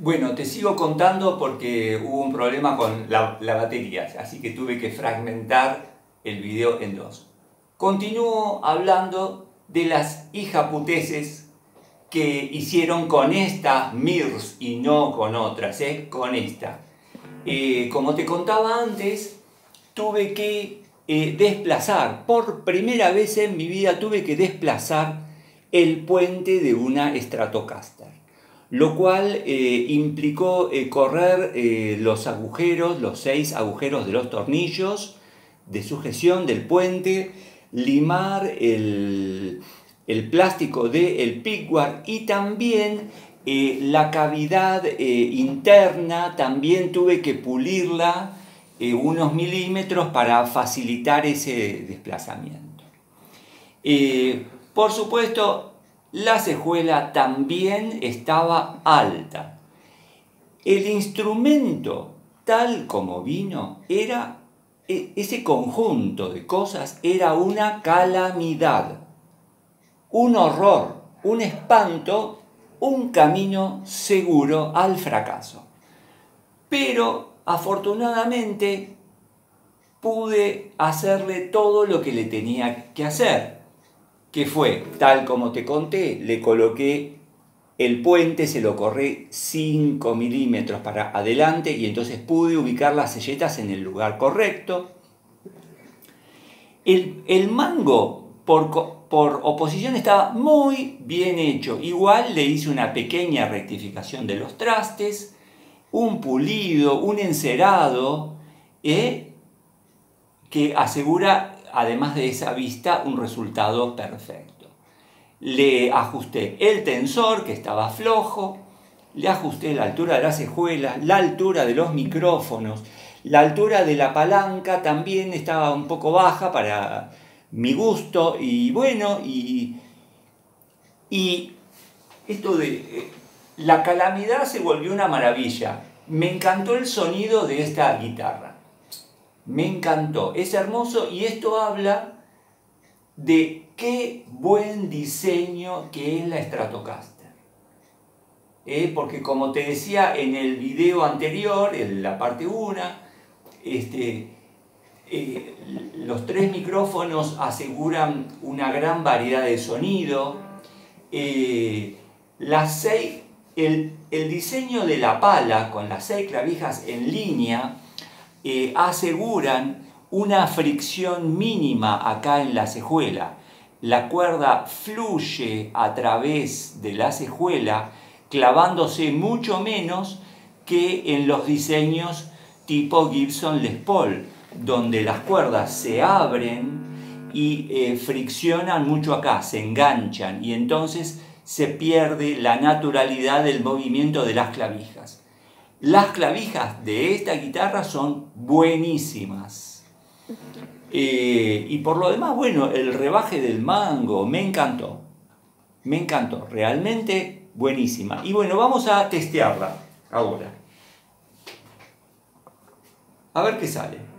Bueno, te sigo contando porque hubo un problema con la, batería, así que tuve que fragmentar el video en dos. Continúo hablando de las hijaputeces que hicieron con esta MIRS y no con otras, ¿eh? con esta. Eh, como te contaba antes, tuve que eh, desplazar, por primera vez en mi vida tuve que desplazar el puente de una Stratocaster lo cual eh, implicó eh, correr eh, los agujeros, los seis agujeros de los tornillos de sujeción del puente, limar el, plástico del pickguard y también la cavidad interna, también tuve que pulirla unos milímetros para facilitar ese desplazamiento. por supuesto, la cejuela también estaba alta. El instrumento, tal como vino, era e, ese conjunto de cosas era una calamidad, un horror, un espanto, un camino seguro al fracaso. Pero afortunadamente pude hacerle todo lo que le tenía que hacer que fue, tal como te conté, le coloqué el puente, se lo corré 5 milímetros para adelante y entonces pude ubicar las selletas en el lugar correcto. El, mango, por, por oposición, estaba muy bien hecho. Igual le hice una pequeña rectificación de los trastes, un pulido, un encerado, ¿eh? que asegura además de esa vista, un resultado perfecto. Le ajusté el tensor, que estaba flojo, le ajusté la altura de las cejuelas, la altura de los micrófonos, la altura de la palanca también estaba un poco baja para mi gusto y bueno, y, y esto de eh, la calamidad se volvió una maravilla. Me encantó el sonido de esta guitarra. Me encantó, es hermoso y esto habla de qué buen diseño que es la Stratocaster. ¿Eh? Porque como te decía en el video anterior, en la parte 1, este, eh, los tres micrófonos aseguran una gran variedad de sonido. Eh, las seis, el, el diseño de la pala con las seis clavijas en línea eh, aseguran una fricción mínima acá en la cejuela. La cuerda fluye a través de la cejuela clavándose mucho menos que en los diseños tipo Gibson Les Paul, donde las cuerdas se abren y eh, friccionan mucho acá, se enganchan y entonces se pierde la naturalidad del movimiento de las clavijas. Las clavijas de esta guitarra son buenísimas. Eh, y por lo demás, bueno, el rebaje del mango me encantó. Me encantó, realmente buenísima. Y bueno, vamos a testearla ahora. A ver qué sale.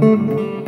Música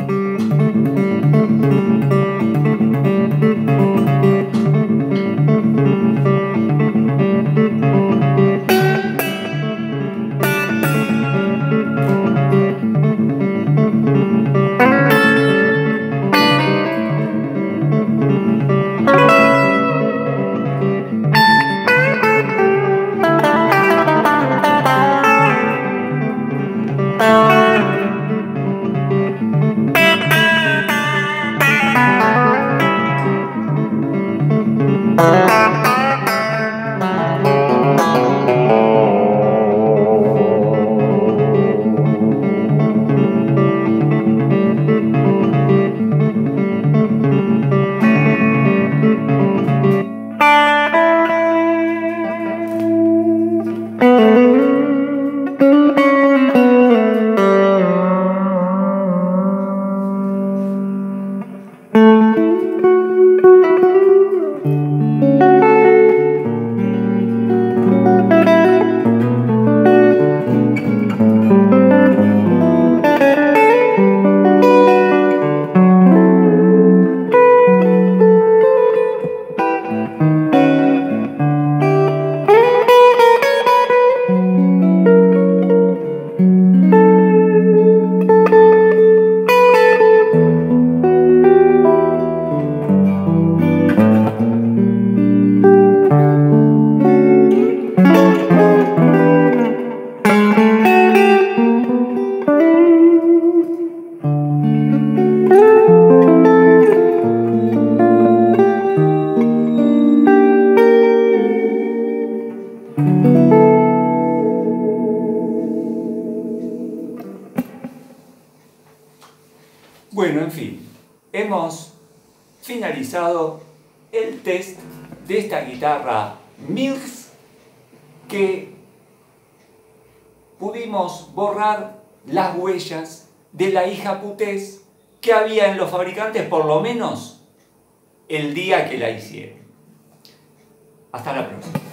Bueno, en fin, hemos finalizado el test de esta guitarra Mills que pudimos borrar las huellas de la hija putés que había en los fabricantes por lo menos el día que la hicieron. Hasta la próxima.